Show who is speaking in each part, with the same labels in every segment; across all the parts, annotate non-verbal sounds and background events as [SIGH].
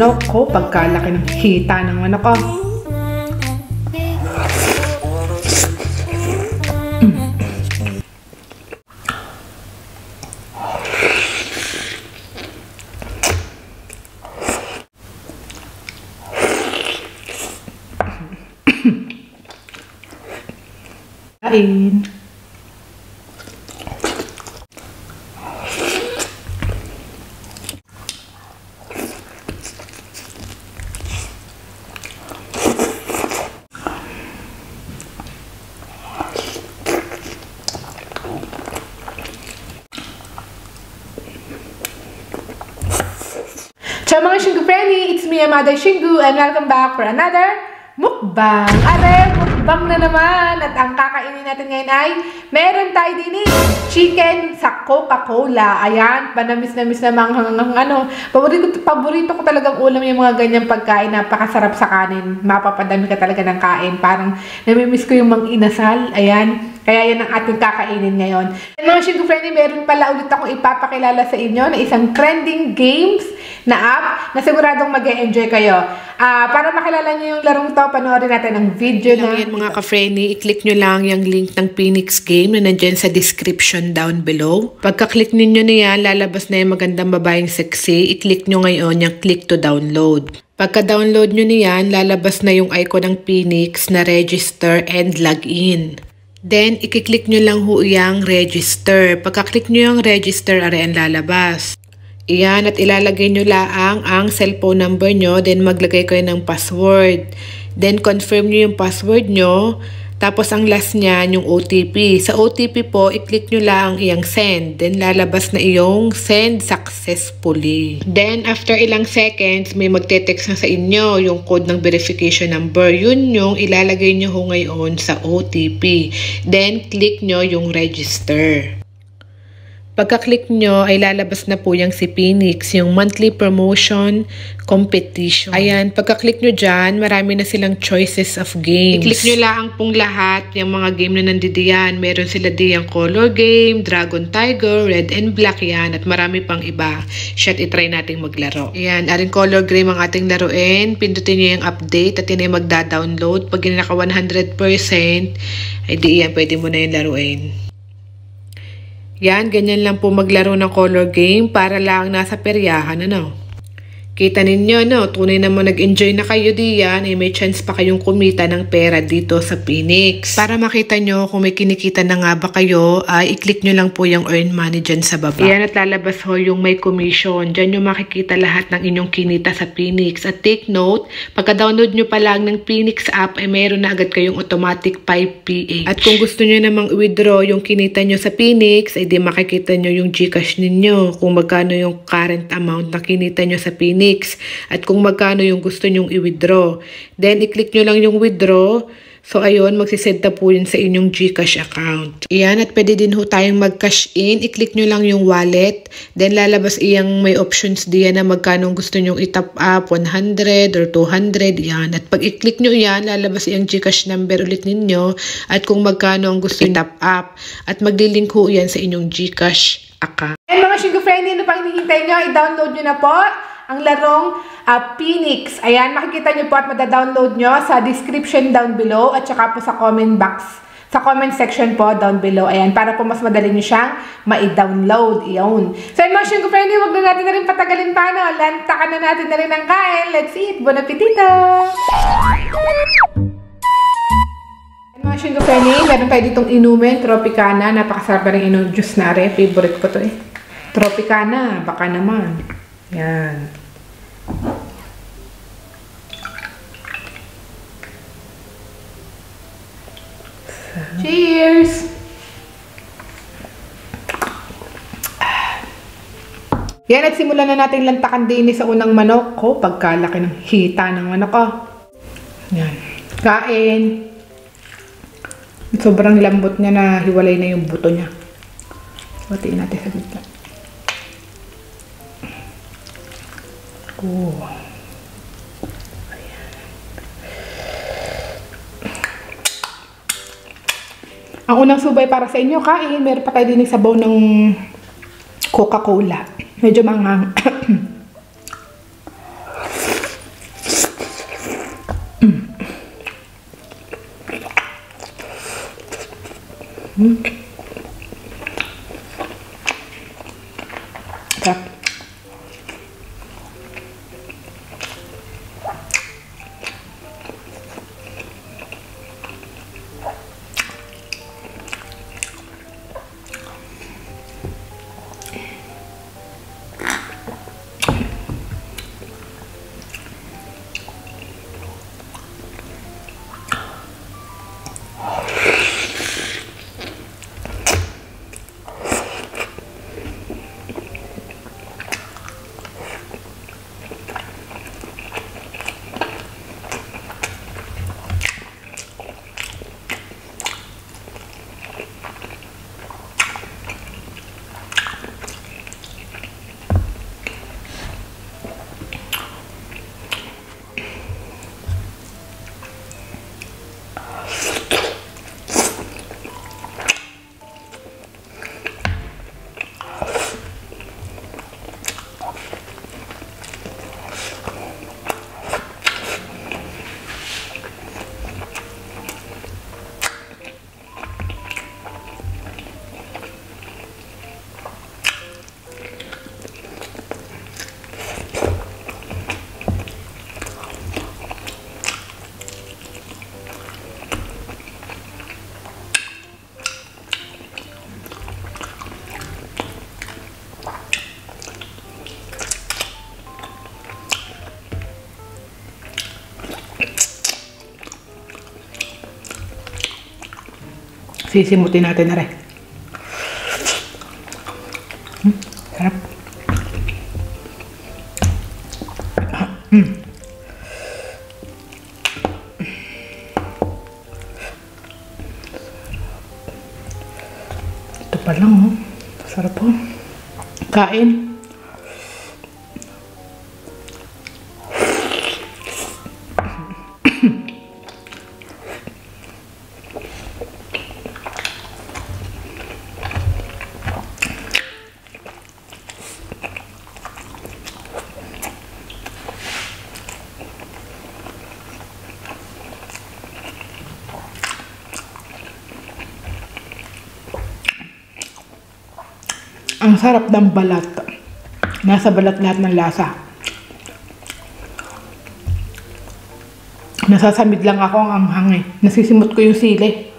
Speaker 1: manok ko, pagkalaki ng hita ng manok ko. [COUGHS] Kain. Ciao mga Shingu Frenny! Amada Shingu, and welcome back for another mukbang. Are, mukbang na naman! At ang kakainin natin ngayon ay meron tayo din eh, chicken sa Coca-Cola. Ayan, panamis na miss na mga ano. Paborito, paborito ko talagang ulam yung mga ganyang pagkain. Napakasarap sa kanin. Mapapadami ka talaga ng kain. Parang namimiss ko yung mang inasal. Ayan. Kaya yan ang ating kakainin ngayon. And mga Shingo Friendly, meron pala ulit akong ipapakilala sa inyo na isang trending games na app na siguradong mag -e enjoy kayo. Ah, para makilala niyo yung larong to, panoorin natin ang video na...
Speaker 2: Yan mga ka-friendly, i-click nyo lang yung link ng Phoenix Game na nandyan sa description down below. Pagka-click ninyo na yan, lalabas na yung magandang babaeng sexy. I-click nyo ngayon yung click to download. Pagka-download nyo niyan, lalabas na yung icon ng Phoenix na register and login. Then, i-click nyo lang ho yung register. Pagka-click nyo yung register, are ang lalabas. Iyan, at ilalagay nyo laang ang cellphone number nyo, then maglagay kayo ng password. Then, confirm nyo yung password nyo, tapos ang last niyan, yung OTP. Sa OTP po, i-click nyo lang iyang send. Then lalabas na iyong send successfully. Then after ilang seconds, may magte-text na sa inyo yung code ng verification number. Yun yung ilalagay nyo ho ngayon sa OTP. Then click nyo yung register. Pagka-click nyo ay lalabas na po yung si Phoenix, yung monthly promotion competition. Ayan, pagka-click nyo dyan, marami na silang choices of games. I-click nyo lang pong lahat yung mga game na nandidiyan. Meron sila diyang color game, dragon tiger, red and black yan, at marami pang iba. Shit, itry nating maglaro. Ayan, aring color game ang ating laruin. Pindutin nyo yung update at yun ay magda-download. Pag naka 100%, ay di yan, pwede mo na yung laruin. Yan, ganyan lang po maglaro ng color game para lang nasa peryahan, ano. Kita ninyo, no, tunay naman nag-enjoy na kayo diyan, eh may chance pa kayong kumita ng pera dito sa Phoenix. Para makita nyo kung may kinikita na nga ba kayo, ay i-click nyo lang po yung earn money dyan sa baba. Yan at lalabas ho yung may commission. Dyan nyo makikita lahat ng inyong kinita sa Phoenix. At take note, pagka-download nyo pa lang ng Phoenix app, ay mayroon na agad kayong automatic 5 PH. At kung gusto nyo namang withdraw yung kinita nyo sa Phoenix, ay di makikita nyo yung Gcash ninyo kung magkano yung current amount na kinita nyo sa Phoenix at kung magkano yung gusto nyong i-withdraw. Then, i-click nyo lang yung withdraw. So, ayun, magsisend na po yun sa inyong Gcash account. Iyan, at pwede din ho tayong mag-cash in. I-click nyo lang yung wallet. Then, lalabas iyang may options diyan na magkano gusto nyong i-top up, 100 or 200. Iyan. At pag i-click nyo yan, lalabas iyang Gcash number ulit ninyo. At kung magkano ang gusto i-top up. At maglilink ho yan sa inyong Gcash account.
Speaker 1: And mga Shingo Friendly, ano pang hinihintay nyo? I-download nyo na po ang larong uh, Phoenix. Ayan, makikita nyo po at madadownload nyo sa description down below at saka po sa comment box, sa comment section po down below. Ayan, para po mas madali nyo siyang ma-download. Iyon. So, yun mga Shingo Friendly, huwag na natin na rin patagalin pa, no? Lantakan na natin na rin ang kain. Let's eat. Bon appetito! Mga Shingo Friendly, meron tayo ditong inumin, Tropicana. Napakasarap na rin inom juice na rin. Favorite ko to eh. Tropicana, baka naman. Yan. Cheers! Yan, at simulan na natin lantakan din sa unang manok ko. Pagkalaki ng hita ng manok ko. Yan. Kain. Sobrang lambot niya na hiwalay na yung buto niya. Batiin natin sa gitna. Oh. Ang unang subay para sa inyo, kain. Meron pa tayo din sabaw ng Coca-Cola. Medyo manghang. [COUGHS] mm. Sisimutin natin na rin. Hmm, sarap. Hmm. Ito pa lang, oh. Sarap po. Kain. Ang sarap ng balat. Nasa balat lahat ng lasa. Nasasamid lang ako ang anghang eh. Nasisimot ko yung sili.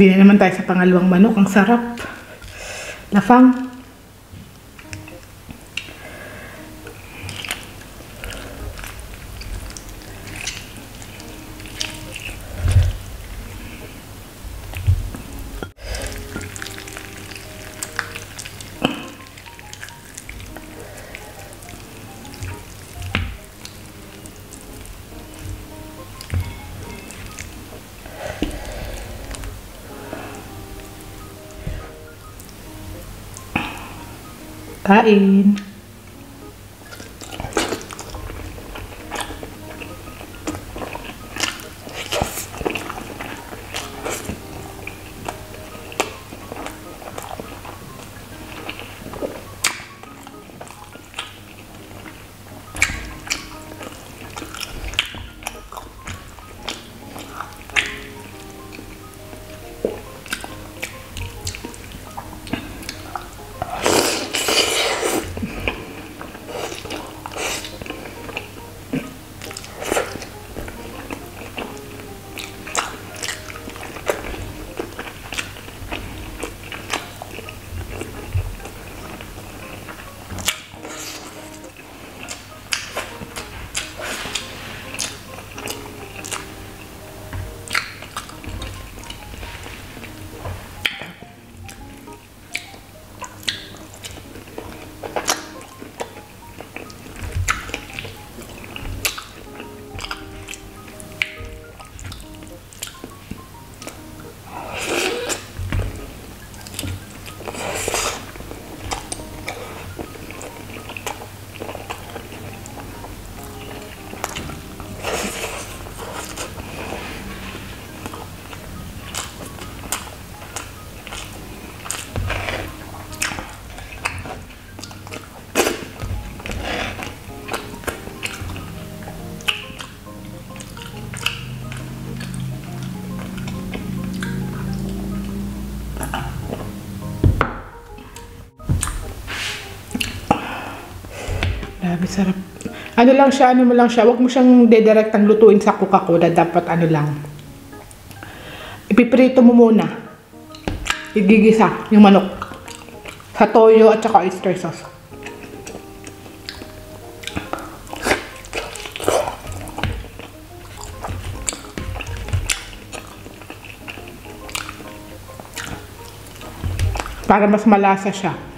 Speaker 1: Hindi na naman tayo sa pangalawang manok. Ang sarap. Lafang. Kain. Grabe, sarap. Ano lang siya, ano lang siya. Huwag mo siyang dedirektang lutuin sa Coca-Cola. Dapat ano lang. Ipiprito mo muna. Igigisa yung manok. Sa toyo at saka oyster sauce. Para mas malasa siya.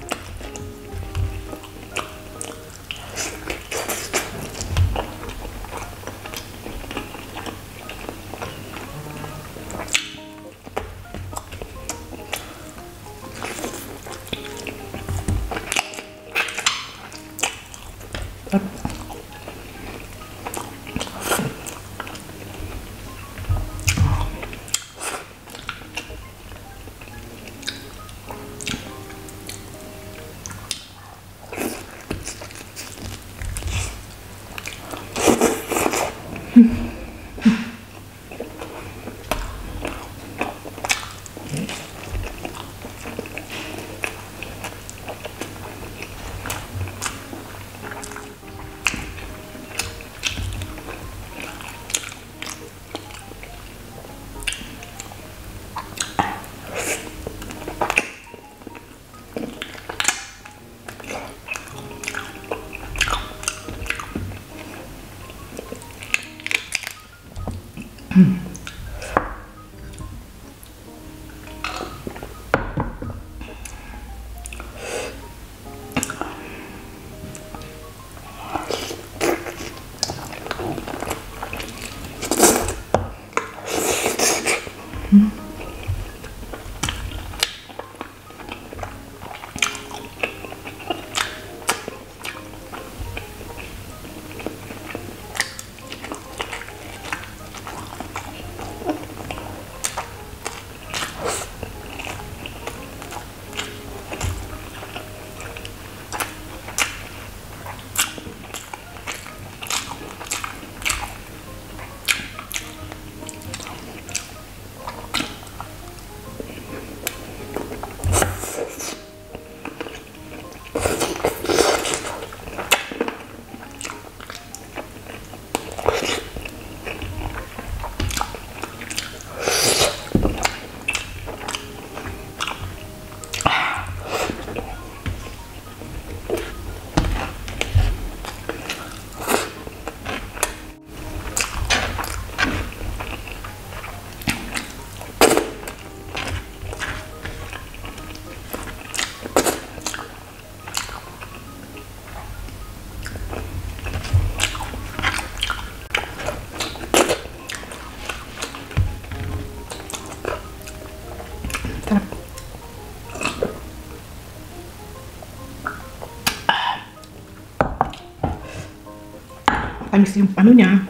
Speaker 1: Tamis yung ano niya.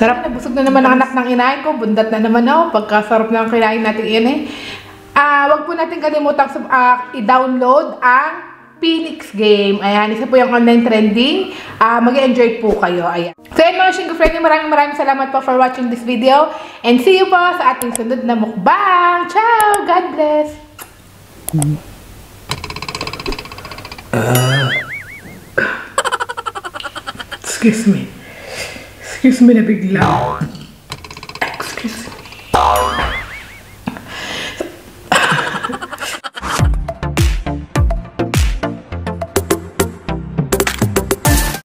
Speaker 1: Sarap na, busog na naman ang anak ng inahin ko. Bundat na naman ako. Pagkasarap na ang kinain natin eh. Ah, wag po natin kalimutang sub- ah, i-download ang Phoenix Game. Ayan, isa po yung online trending. Ah, mag-enjoy po kayo. Ayan. So yun mga Shingo friend, maraming maraming salamat po for watching this video. And see you po sa ating sunod na mukbang. Ciao! God bless! Excuse me. Excuse me na bigla.